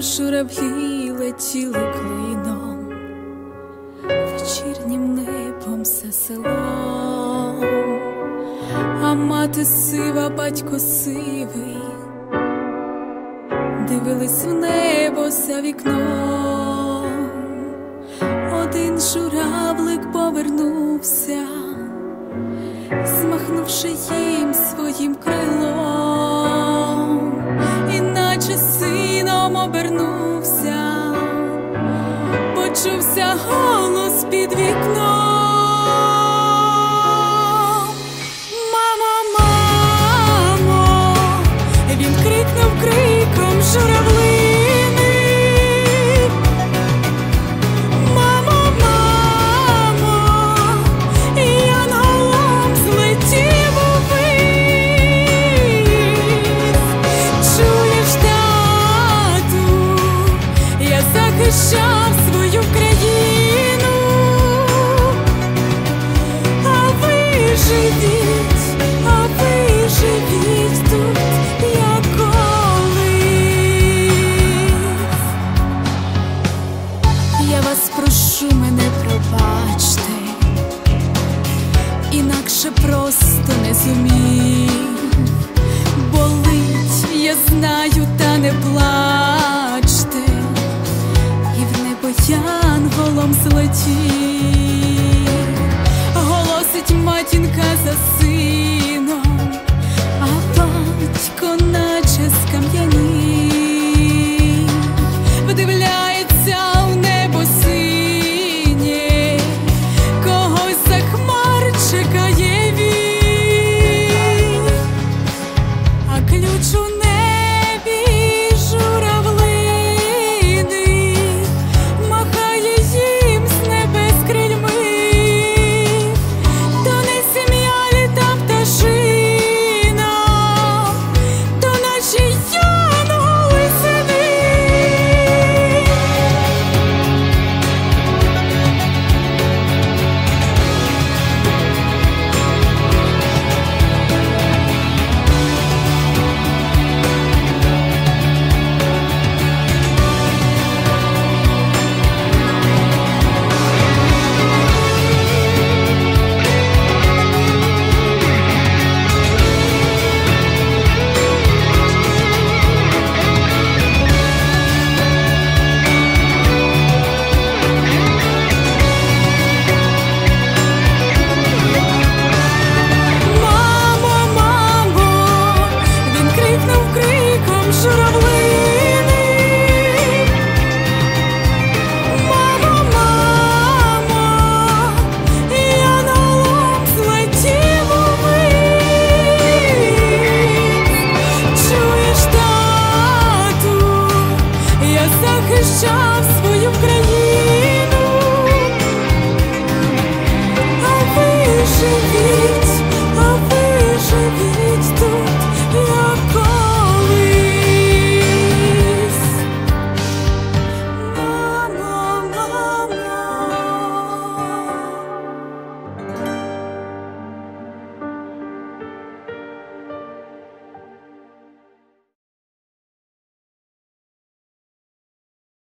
журавлі летіли клином, вечірнім небом за селом, а мати сива, батько сивий, дивились в небо за вікном, один журавлик повернувся, змахнувши почувся голос під вікном. Захищав свою країну, а ви живіть, а ви тут, як. Я вас прошу, мене пробачте, інакше просто не зумів. Злетів, голосить матінка за сином,